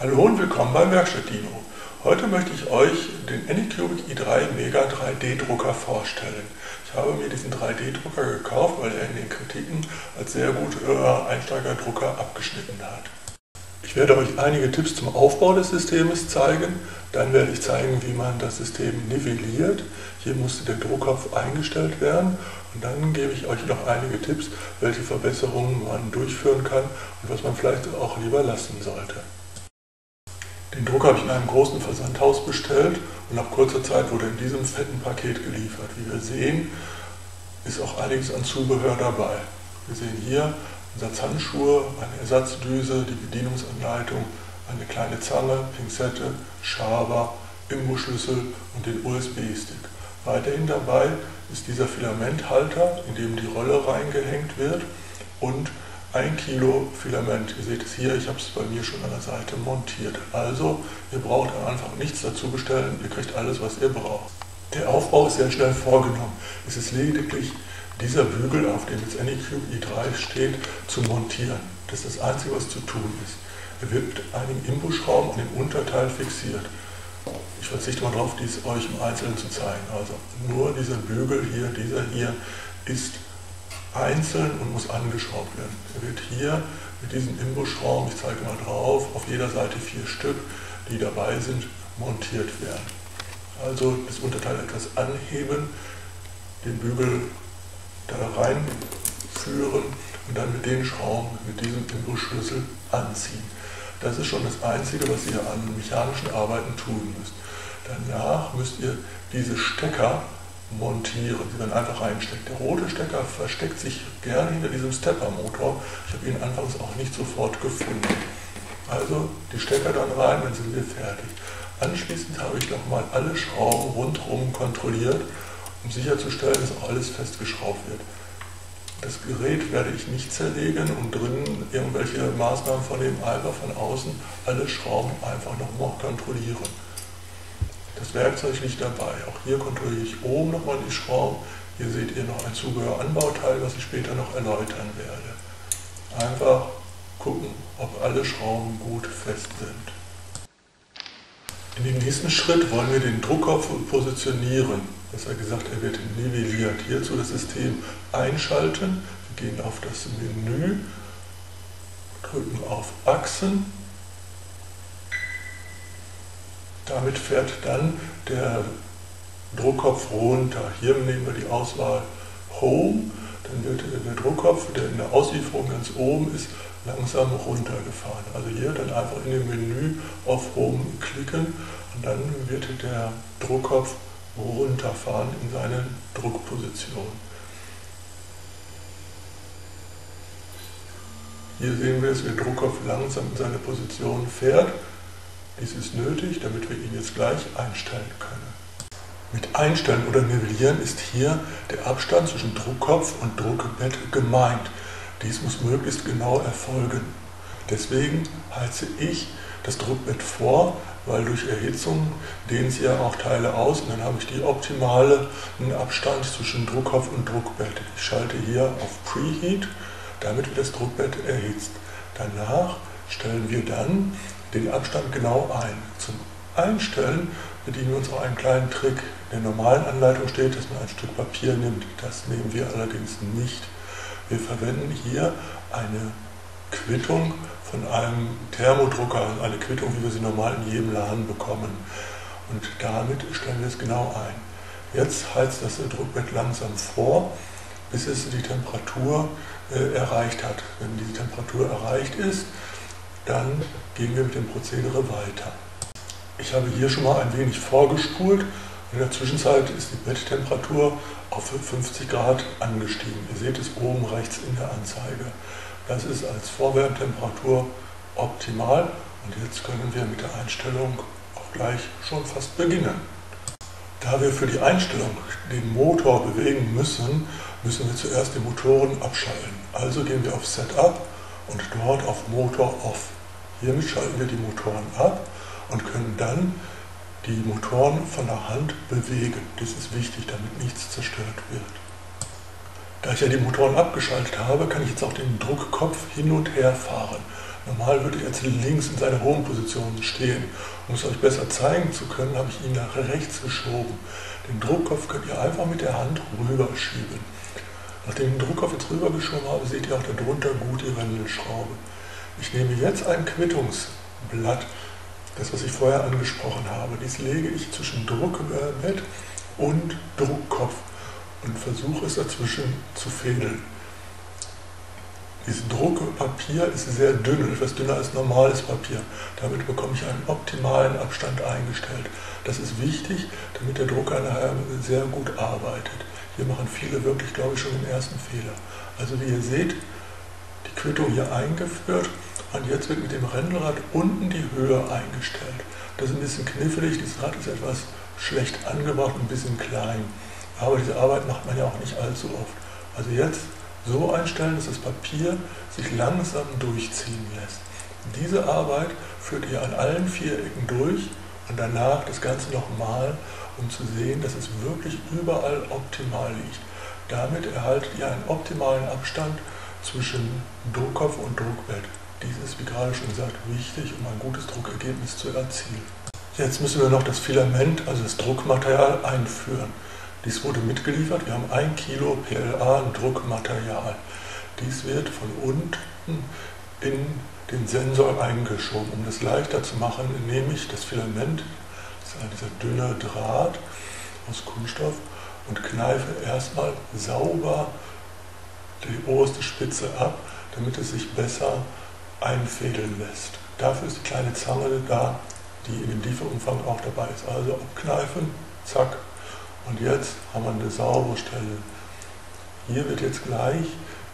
Hallo und willkommen beim Werkstatt Dino. Heute möchte ich euch den Anycubic i3 Mega 3D Drucker vorstellen. Ich habe mir diesen 3D Drucker gekauft, weil er in den Kritiken als sehr guter Einsteigerdrucker abgeschnitten hat. Ich werde euch einige Tipps zum Aufbau des Systems zeigen. Dann werde ich zeigen, wie man das System nivelliert. Hier musste der Druckkopf eingestellt werden. Und dann gebe ich euch noch einige Tipps, welche Verbesserungen man durchführen kann und was man vielleicht auch lieber lassen sollte. Den Drucker habe ich in einem großen Versandhaus bestellt und nach kurzer Zeit wurde in diesem fetten Paket geliefert. Wie wir sehen, ist auch einiges an Zubehör dabei. Wir sehen hier Handschuhe, eine Ersatzdüse, die Bedienungsanleitung, eine kleine Zange, Pinzette, Schaber, Imbusschlüssel und den USB-Stick. Weiterhin dabei ist dieser Filamenthalter, in dem die Rolle reingehängt wird und ein Kilo Filament. Ihr seht es hier, ich habe es bei mir schon an der Seite montiert. Also, ihr braucht am Anfang nichts dazu bestellen, ihr kriegt alles, was ihr braucht. Der Aufbau ist sehr schnell vorgenommen. Es ist lediglich dieser Bügel, auf dem jetzt Anycube i3 steht, zu montieren. Das ist das Einzige, was zu tun ist. Er wird mit einigen Imbusschrauben an dem Unterteil fixiert. Ich verzichte mal darauf, dies euch im Einzelnen zu zeigen. Also nur dieser Bügel hier, dieser hier, ist einzeln und muss angeschraubt werden. Er wird hier mit diesen Imbusschrauben, ich zeige mal drauf, auf jeder Seite vier Stück, die dabei sind, montiert werden. Also das Unterteil etwas anheben, den Bügel da reinführen und dann mit den Schrauben, mit diesem Imbusschlüssel anziehen. Das ist schon das Einzige, was ihr an mechanischen Arbeiten tun müsst. Danach müsst ihr diese Stecker montieren, die dann einfach reinsteckt. Der rote Stecker versteckt sich gerne hinter diesem Stepper-Motor. Ich habe ihn anfangs auch nicht sofort gefunden. Also die Stecker dann rein, dann sind wir fertig. Anschließend habe ich nochmal alle Schrauben rundherum kontrolliert, um sicherzustellen, dass alles festgeschraubt wird. Das Gerät werde ich nicht zerlegen und drinnen irgendwelche Maßnahmen von dem einfach von außen alle Schrauben einfach nochmal kontrollieren. Das Werkzeug liegt dabei. Auch hier kontrolliere ich oben nochmal die Schrauben. Hier seht ihr noch ein Zubehöranbauteil, was ich später noch erläutern werde. Einfach gucken, ob alle Schrauben gut fest sind. In dem nächsten Schritt wollen wir den Druckkopf positionieren. Besser gesagt, er wird nivelliert. Hierzu das System einschalten. Wir gehen auf das Menü, drücken auf Achsen damit fährt dann der Druckkopf runter. Hier nehmen wir die Auswahl Home, dann wird der Druckkopf, der in der Auslieferung ganz oben ist, langsam runtergefahren. Also hier dann einfach in dem Menü auf Home klicken und dann wird der Druckkopf runterfahren in seine Druckposition. Hier sehen wir, dass der Druckkopf langsam in seine Position fährt. Dies ist nötig, damit wir ihn jetzt gleich einstellen können. Mit Einstellen oder Nivellieren ist hier der Abstand zwischen Druckkopf und Druckbett gemeint. Dies muss möglichst genau erfolgen. Deswegen heize ich das Druckbett vor, weil durch Erhitzung dehnen sie ja auch Teile aus und dann habe ich die optimale Abstand zwischen Druckkopf und Druckbett. Ich schalte hier auf Preheat, damit wird das Druckbett erhitzt. Danach stellen wir dann den Abstand genau ein. Zum Einstellen bedienen wir uns auch einen kleinen Trick. In der normalen Anleitung steht, dass man ein Stück Papier nimmt. Das nehmen wir allerdings nicht. Wir verwenden hier eine Quittung von einem Thermodrucker, eine Quittung, wie wir sie normal in jedem Laden bekommen. Und damit stellen wir es genau ein. Jetzt heizt das Druckbett langsam vor, bis es die Temperatur äh, erreicht hat. Wenn diese Temperatur erreicht ist, dann gehen wir mit dem Prozedere weiter. Ich habe hier schon mal ein wenig vorgespult. In der Zwischenzeit ist die Betttemperatur auf 50 Grad angestiegen. Ihr seht es oben rechts in der Anzeige. Das ist als Vorwärmtemperatur optimal und jetzt können wir mit der Einstellung auch gleich schon fast beginnen. Da wir für die Einstellung den Motor bewegen müssen, müssen wir zuerst den Motoren abschalten. Also gehen wir auf Setup und dort auf Motor Off. Hiermit schalten wir die Motoren ab und können dann die Motoren von der Hand bewegen. Das ist wichtig, damit nichts zerstört wird. Da ich ja die Motoren abgeschaltet habe, kann ich jetzt auch den Druckkopf hin und her fahren. Normal würde er jetzt links in seiner Home-Position stehen. Um es euch besser zeigen zu können, habe ich ihn nach rechts geschoben. Den Druckkopf könnt ihr einfach mit der Hand rüberschieben. Nachdem ich den Druckkopf jetzt rübergeschoben habe, seht ihr auch darunter gut die Wendelschraube. Ich nehme jetzt ein Quittungsblatt, das was ich vorher angesprochen habe. Dies lege ich zwischen Druckbett und Druckkopf und versuche es dazwischen zu fädeln. Dieses Druckpapier ist sehr dünn, etwas dünner als normales Papier. Damit bekomme ich einen optimalen Abstand eingestellt. Das ist wichtig, damit der Drucker nachher sehr gut arbeitet. Hier machen viele wirklich, glaube ich, schon den ersten Fehler. Also wie ihr seht, die Quittung hier eingeführt und jetzt wird mit dem Rennrad unten die Höhe eingestellt. Das ist ein bisschen knifflig, das Rad ist etwas schlecht angebracht und ein bisschen klein. Aber diese Arbeit macht man ja auch nicht allzu oft. Also jetzt so einstellen, dass das Papier sich langsam durchziehen lässt. Diese Arbeit führt ihr an allen vier Ecken durch und danach das Ganze nochmal, um zu sehen, dass es wirklich überall optimal liegt. Damit erhaltet ihr einen optimalen Abstand zwischen Druckkopf und Druckbett. Dies ist, wie gerade schon gesagt, wichtig, um ein gutes Druckergebnis zu erzielen. Jetzt müssen wir noch das Filament, also das Druckmaterial, einführen. Dies wurde mitgeliefert. Wir haben ein Kilo PLA Druckmaterial. Dies wird von unten in den Sensor eingeschoben. Um das leichter zu machen, nehme ich das Filament, dieser dünne Draht aus Kunststoff, und kneife erstmal sauber die oberste Spitze ab, damit es sich besser einfädeln lässt. Dafür ist die kleine Zange da, die in dem Lieferumfang auch dabei ist. Also abkneifen, zack, und jetzt haben wir eine saubere Stelle. Hier wird jetzt gleich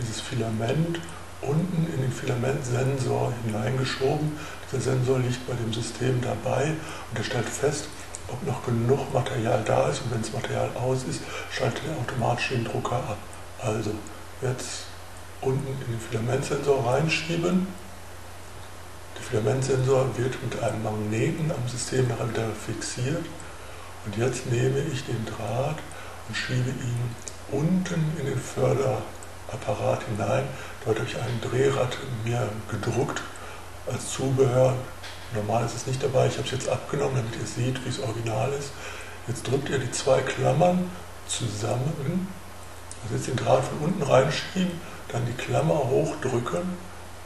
dieses Filament unten in den Filamentsensor hineingeschoben. Der Sensor liegt bei dem System dabei und er stellt fest, ob noch genug Material da ist und wenn das Material aus ist, schaltet er automatisch den Drucker ab. Also jetzt unten in den Filamentsensor reinschieben. Der Filamentsensor wird mit einem Magneten am System nachher wieder fixiert und jetzt nehme ich den Draht und schiebe ihn unten in den Förderapparat hinein. Dort habe ich ein Drehrad mir gedruckt als Zubehör. Normal ist es nicht dabei, ich habe es jetzt abgenommen, damit ihr seht, wie es original ist. Jetzt drückt ihr die zwei Klammern zusammen, also jetzt den Draht von unten reinschieben, dann die Klammer hochdrücken,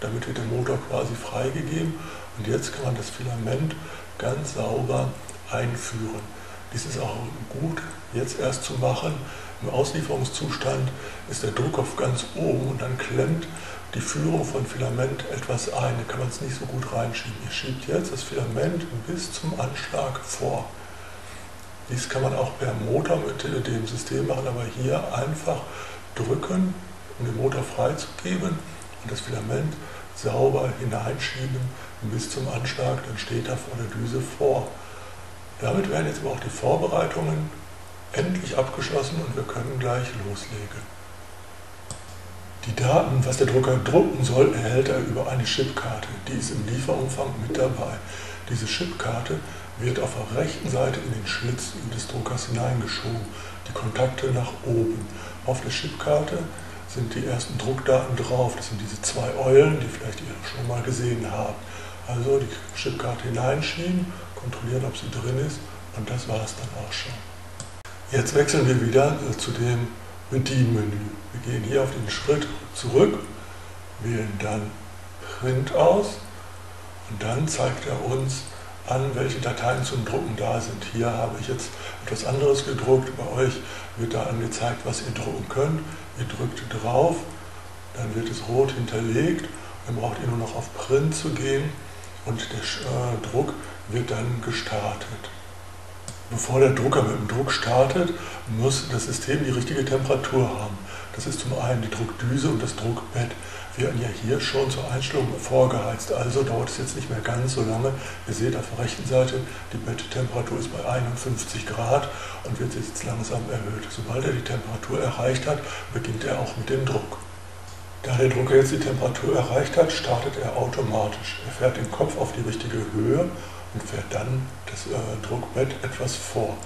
damit wird der Motor quasi freigegeben und jetzt kann man das Filament ganz sauber einführen. Dies ist auch gut jetzt erst zu machen. Im Auslieferungszustand ist der Druckkopf ganz oben und dann klemmt die Führung von Filament etwas ein. Da kann man es nicht so gut reinschieben. Ihr schiebt jetzt das Filament bis zum Anschlag vor. Dies kann man auch per Motor mit dem System machen, aber hier einfach drücken, um den Motor freizugeben und das Filament sauber hineinschieben bis zum Anschlag, dann steht er vor der Düse vor. Damit werden jetzt aber auch die Vorbereitungen endlich abgeschlossen und wir können gleich loslegen. Die Daten, was der Drucker drucken soll, erhält er über eine Chipkarte. Die ist im Lieferumfang mit dabei. Diese Chipkarte wird auf der rechten Seite in den Schlitz des Druckers hineingeschoben, die Kontakte nach oben. Auf der Chipkarte sind die ersten Druckdaten drauf. Das sind diese zwei Eulen, die vielleicht ihr schon mal gesehen habt. Also die Chipkarte hineinschieben kontrollieren, ob sie drin ist und das war es dann auch schon. Jetzt wechseln wir wieder äh, zu dem Bedienmenü. Wir gehen hier auf den Schritt zurück, wählen dann Print aus und dann zeigt er uns an, welche Dateien zum Drucken da sind. Hier habe ich jetzt etwas anderes gedruckt. Bei euch wird da angezeigt, was ihr drucken könnt. Ihr drückt drauf, dann wird es rot hinterlegt. Dann braucht ihr nur noch auf Print zu gehen und der äh, Druck wird dann gestartet. Bevor der Drucker mit dem Druck startet, muss das System die richtige Temperatur haben. Das ist zum einen die Druckdüse und das Druckbett. Wir haben ja hier schon zur Einstellung vorgeheizt, also dauert es jetzt nicht mehr ganz so lange. Ihr seht auf der rechten Seite, die Betttemperatur ist bei 51 Grad und wird jetzt langsam erhöht. Sobald er die Temperatur erreicht hat, beginnt er auch mit dem Druck. Da der Drucker jetzt die Temperatur erreicht hat, startet er automatisch. Er fährt den Kopf auf die richtige Höhe und fährt dann das äh, Druckbett etwas vor.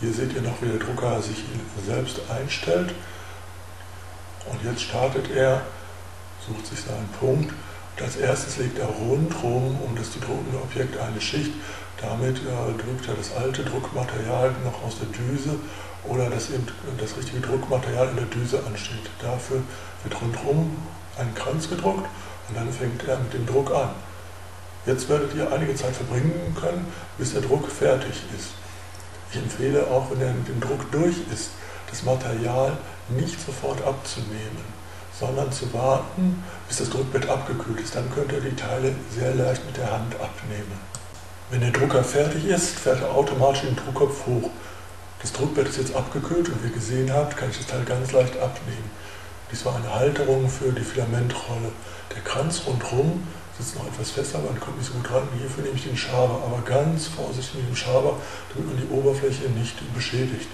Hier seht ihr noch, wie der Drucker sich selbst einstellt. Und jetzt startet er, sucht sich seinen Punkt und als erstes legt er rundherum um das zu druckende Objekt eine Schicht. Damit äh, drückt er das alte Druckmaterial noch aus der Düse oder dass eben das richtige Druckmaterial in der Düse ansteht. Dafür wird rundherum ein Kranz gedruckt und dann fängt er mit dem Druck an. Jetzt werdet ihr einige Zeit verbringen können, bis der Druck fertig ist. Ich empfehle auch, wenn er mit dem Druck durch ist, das Material nicht sofort abzunehmen, sondern zu warten, bis das Druckbett abgekühlt ist. Dann könnt ihr die Teile sehr leicht mit der Hand abnehmen. Wenn der Drucker fertig ist, fährt er automatisch den Druckkopf hoch. Das Druckbett ist jetzt abgekühlt und wie ihr gesehen habt, kann ich das Teil ganz leicht abnehmen. Dies war eine Halterung für die Filamentrolle. Der Kranz rundherum sitzt noch etwas fester, man kommt nicht so gut ran. Hierfür nehme ich den Schaber, aber ganz vorsichtig mit dem Schaber, damit man die Oberfläche nicht beschädigt.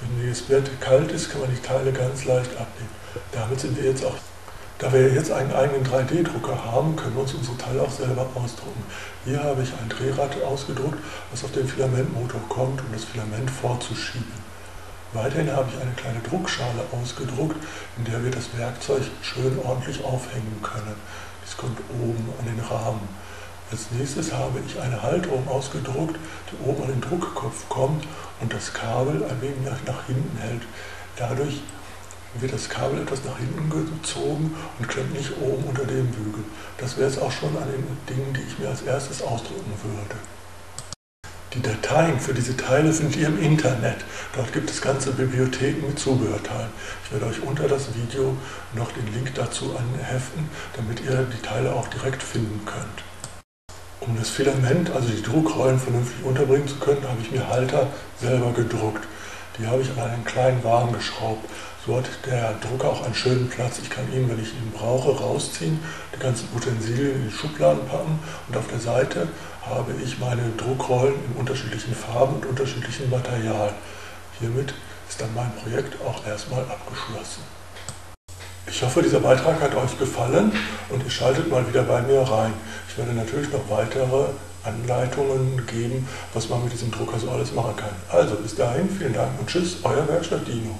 Wenn das Bett kalt ist, kann man die Teile ganz leicht abnehmen. Damit sind wir jetzt auch, da wir jetzt einen eigenen 3D-Drucker haben, können wir uns unsere Teile auch selber ausdrucken. Hier habe ich ein Drehrad ausgedruckt, was auf den Filamentmotor kommt, um das Filament vorzuschieben. Weiterhin habe ich eine kleine Druckschale ausgedruckt, in der wir das Werkzeug schön ordentlich aufhängen können. Dies kommt oben an den Rahmen. Als nächstes habe ich eine Halterung ausgedruckt, die oben an den Druckkopf kommt und das Kabel ein wenig nach hinten hält. Dadurch wird das Kabel etwas nach hinten gezogen und klemmt nicht oben unter dem Bügel. Das wäre es auch schon an den Dingen, die ich mir als erstes ausdrucken würde. Die Dateien für diese Teile findet ihr im Internet. Dort gibt es ganze Bibliotheken mit Zubehörteilen. Ich werde euch unter das Video noch den Link dazu anheften, damit ihr die Teile auch direkt finden könnt. Um das Filament, also die Druckrollen, vernünftig unterbringen zu können, habe ich mir Halter selber gedruckt. Die habe ich an einen kleinen Wagen geschraubt. So hat der Drucker auch einen schönen Platz. Ich kann ihn, wenn ich ihn brauche, rausziehen, die ganzen Utensilien in die Schubladen packen und auf der Seite habe ich meine Druckrollen in unterschiedlichen Farben und unterschiedlichen Material. Hiermit ist dann mein Projekt auch erstmal abgeschlossen. Ich hoffe, dieser Beitrag hat euch gefallen und ihr schaltet mal wieder bei mir rein. Ich werde natürlich noch weitere Anleitungen geben, was man mit diesem Drucker so alles machen kann. Also bis dahin, vielen Dank und tschüss, euer Werkstatt Dino.